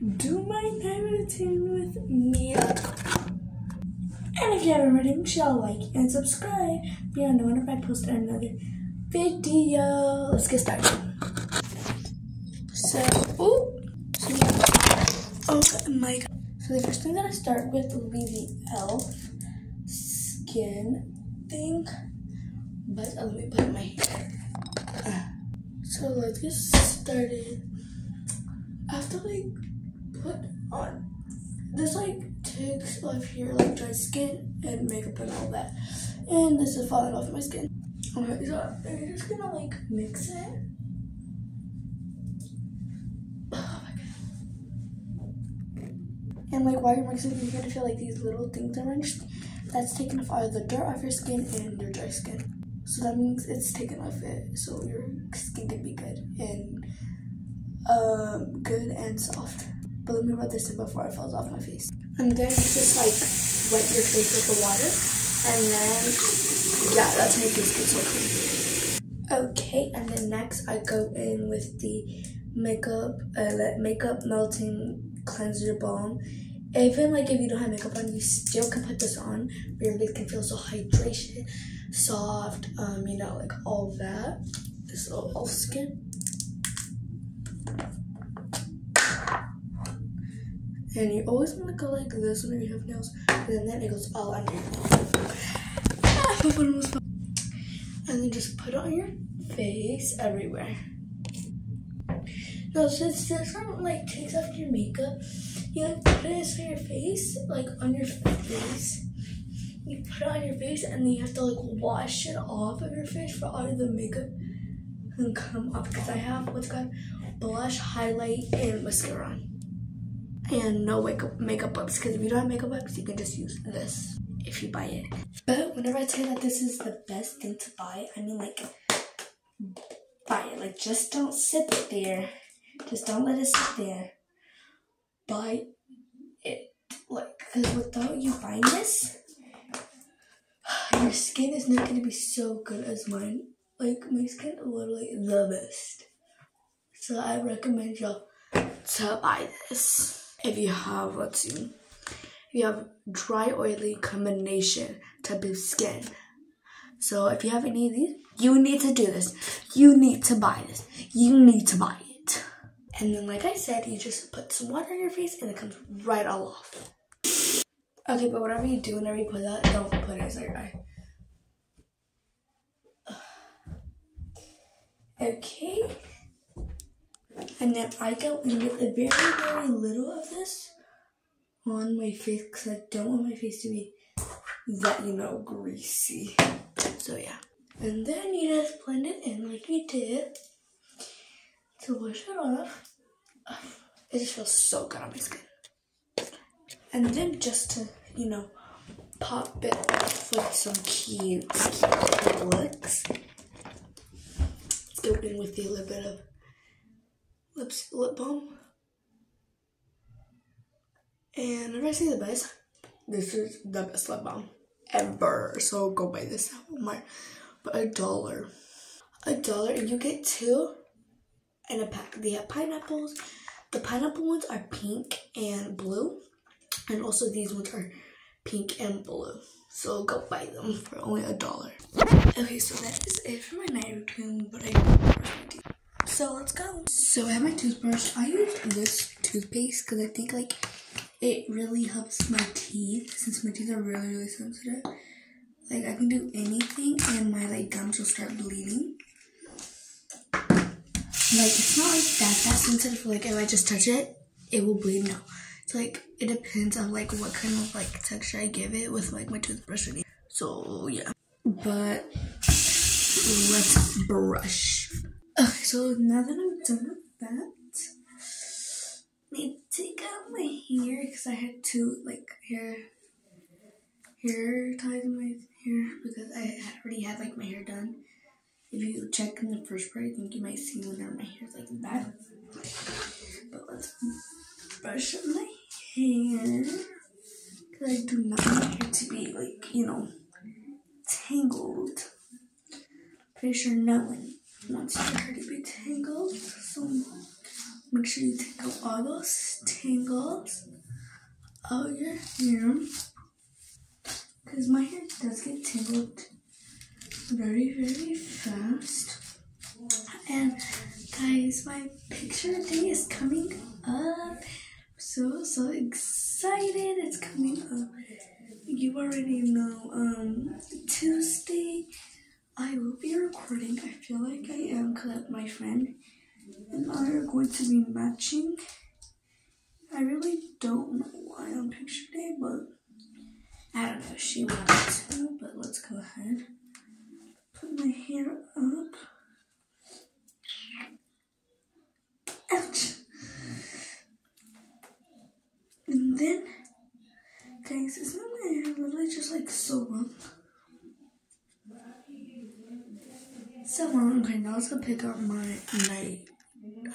do my night routine with me. And if you haven't already, make sure you like and subscribe. Be on the whenever I post another video. Let's get started. So, ooh, so oh my god. So the first thing that I start with will be the e.l.f. skin thing. But uh, let me put my hair. Uh, so let's get started. After like put on this like takes off your like dry skin and makeup and all that. And this is falling off my skin. Okay, so I'm just gonna like mix it. Oh my god. And like while you're mixing, you're gonna feel like these little things are wrenched. That's taking off the dirt off your skin and your dry skin. So that means it's taken off it, so your skin can be good and um, good and soft. But let me rub this in before it falls off my face. And then just like wet your face with the water, and then yeah, that's your face gets so clean. Okay, and then next I go in with the makeup uh, makeup melting cleanser balm. Even like if you don't have makeup on, you still can put this on. Your face can feel so hydration soft, um, you know, like all that. This little all skin. And you always want to go like this when you have nails, and then it goes all under your nails. Ah, and then just put it on your face everywhere. Now, since this one like takes off your makeup, you like put it on your face, like on your face you put it on your face and then you have to like wash it off of your face for all of the makeup and come off because I have what's called blush, highlight, and mascara on. And no makeup wipes because if you don't have makeup wipes, you can just use this if you buy it. But whenever I say that this is the best thing to buy, I mean like buy it. Like just don't sit there. Just don't let it sit there. Buy it. Like, because without you buying this, your skin is not gonna be so good as mine. Like my skin is literally the best. So I recommend y'all to buy this. If you have let's see. If you have dry oily combination type of skin. So if you have any of these, you need to do this. You need to buy this. You need to buy it. And then like I said, you just put some water on your face and it comes right all off. Okay, but whatever you do whenever you put that, don't put it inside your eye. Okay. And then I go in with a very, very little of this on my face because I don't want my face to be that, you know, greasy. So yeah. And then you just blend it in like we did to wash it off. It just feels so good on my skin. And then just to, you know, pop it off with some cute, cute looks go in with a little bit of lips, lip balm. And if I say the best, this is the best lip balm ever. So go buy this at Walmart. But a dollar. A dollar and you get two in a pack. They have pineapples. The pineapple ones are pink and blue. And also these ones are pink and blue. So go buy them for only a dollar. Okay, so that is it for my night routine, but I brush my teeth. So let's go. So I have my toothbrush. I use this toothpaste because I think like it really helps my teeth since my teeth are really really sensitive. Like I can do anything and my like gums will start bleeding. Like it's not like that that sensitive. Like if I just touch it, it will bleed. No, it's like it depends on like what kind of like texture I give it with like my toothbrush. So yeah, but let's brush. Okay, so now that I'm done with that, let me take out my hair because I had two like hair hair ties my hair because I already had like my hair done. If you check in the first part, I think you might see whenever my hair's like that. But let's brush my hair because I do not want hair to be like you know tangled. Pretty sure no one their hair to be tangled. So make sure you tingle all those tangles out your hair. Because my hair does get tangled very, very fast. And guys, my picture day is coming up. So, so excited. It's coming up. You already know, um, Tuesday, I will be recording. I feel like I am because my friend and I are going to be matching. I really don't know why on picture day, but I don't know. She wants to, but let's go ahead. Put my hair up. Ouch. And then, guys, isn't my hair literally just like so long? Okay, now let's go pick up my night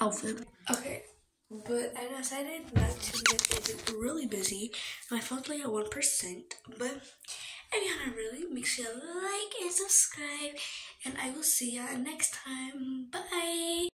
outfit. Okay, but I decided not to get it really busy. My phone's like at 1%. But if you haven't really, make sure to like and subscribe. And I will see you next time. Bye.